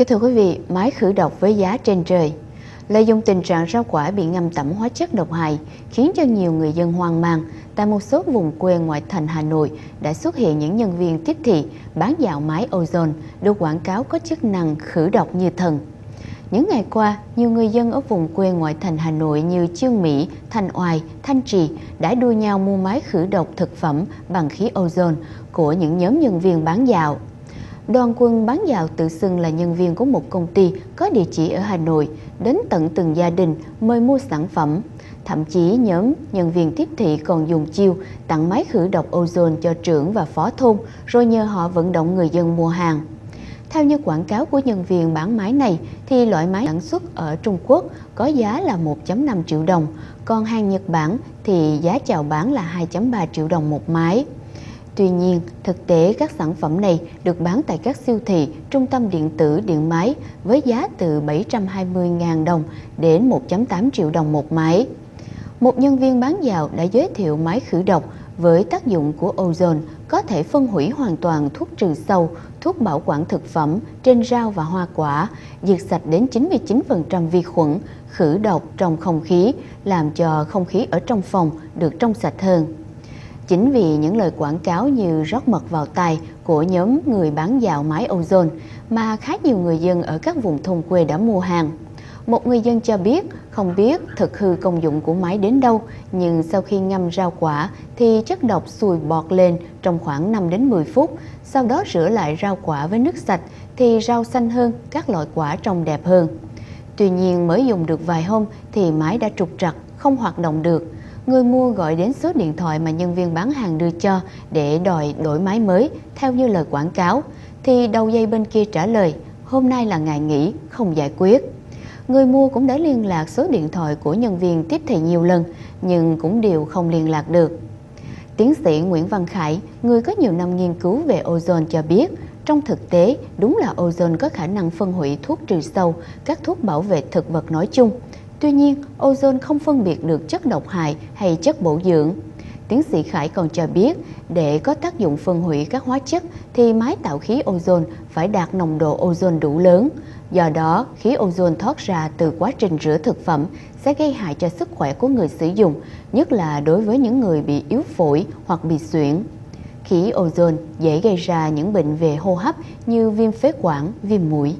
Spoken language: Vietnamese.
Kính thưa quý vị, máy khử độc với giá trên trời. Lợi dụng tình trạng rau quả bị ngâm tẩm hóa chất độc hại khiến cho nhiều người dân hoang mang. Tại một số vùng quê ngoại thành Hà Nội đã xuất hiện những nhân viên tiếp thị bán dạo máy ozone được quảng cáo có chức năng khử độc như thần. Những ngày qua, nhiều người dân ở vùng quê ngoại thành Hà Nội như Chương Mỹ, Thanh Oai, Thanh Trì đã đua nhau mua máy khử độc thực phẩm bằng khí ozone của những nhóm nhân viên bán dạo. Đoàn quân bán dạo tự xưng là nhân viên của một công ty có địa chỉ ở Hà Nội, đến tận từng gia đình mời mua sản phẩm. Thậm chí nhóm nhân viên tiếp thị còn dùng chiêu tặng máy khử độc ozone cho trưởng và phó thôn rồi nhờ họ vận động người dân mua hàng. Theo như quảng cáo của nhân viên bán máy này thì loại máy sản xuất ở Trung Quốc có giá là 1.5 triệu đồng, còn hàng Nhật Bản thì giá chào bán là 2.3 triệu đồng một máy. Tuy nhiên, thực tế các sản phẩm này được bán tại các siêu thị, trung tâm điện tử, điện máy với giá từ 720.000 đồng đến 1.8 triệu đồng một máy. Một nhân viên bán dạo đã giới thiệu máy khử độc với tác dụng của ozone có thể phân hủy hoàn toàn thuốc trừ sâu, thuốc bảo quản thực phẩm trên rau và hoa quả, diệt sạch đến 99% vi khuẩn, khử độc trong không khí, làm cho không khí ở trong phòng được trong sạch hơn. Chính vì những lời quảng cáo như rót mật vào tay của nhóm người bán dạo máy ozone mà khá nhiều người dân ở các vùng thôn quê đã mua hàng. Một người dân cho biết không biết thực hư công dụng của máy đến đâu, nhưng sau khi ngâm rau quả thì chất độc sùi bọt lên trong khoảng 5 đến 10 phút. Sau đó rửa lại rau quả với nước sạch thì rau xanh hơn, các loại quả trông đẹp hơn. Tuy nhiên mới dùng được vài hôm thì máy đã trục trặc, không hoạt động được. Người mua gọi đến số điện thoại mà nhân viên bán hàng đưa cho để đòi đổi máy mới theo như lời quảng cáo, thì đầu dây bên kia trả lời hôm nay là ngày nghỉ, không giải quyết. Người mua cũng đã liên lạc số điện thoại của nhân viên tiếp thị nhiều lần nhưng cũng đều không liên lạc được. Tiến sĩ Nguyễn Văn Khải, người có nhiều năm nghiên cứu về ozone cho biết, trong thực tế, đúng là ozone có khả năng phân hủy thuốc trừ sâu, các thuốc bảo vệ thực vật nói chung. Tuy nhiên, ozone không phân biệt được chất độc hại hay chất bổ dưỡng. Tiến sĩ Khải còn cho biết, để có tác dụng phân hủy các hóa chất thì máy tạo khí ozone phải đạt nồng độ ozone đủ lớn. Do đó, khí ozone thoát ra từ quá trình rửa thực phẩm sẽ gây hại cho sức khỏe của người sử dụng, nhất là đối với những người bị yếu phổi hoặc bị suyễn. Khí ozone dễ gây ra những bệnh về hô hấp như viêm phế quản, viêm mũi.